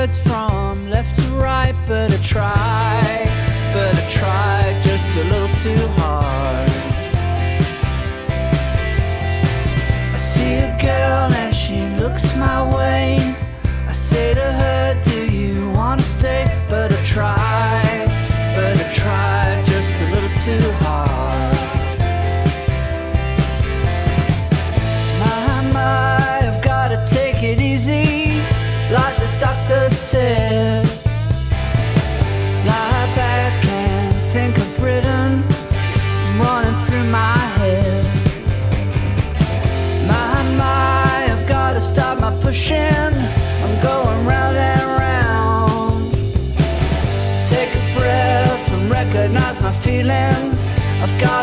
words from left to right, but I try, but I try just a little too hard. I see a girl and she looks my way. I say to her. Think of Britain running through my head. My, my, I've gotta stop my pushing. I'm going round and round. Take a breath and recognize my feelings. I've gotta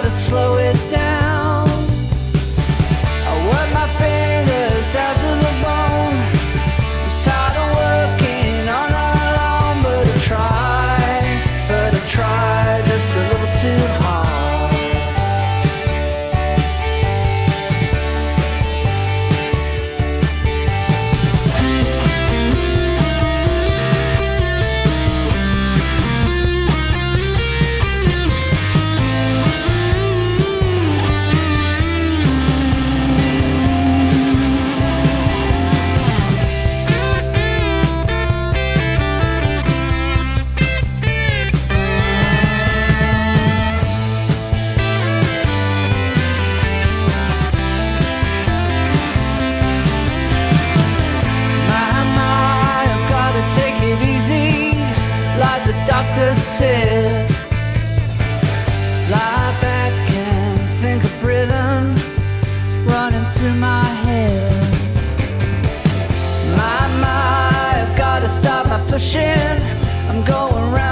I'm going round.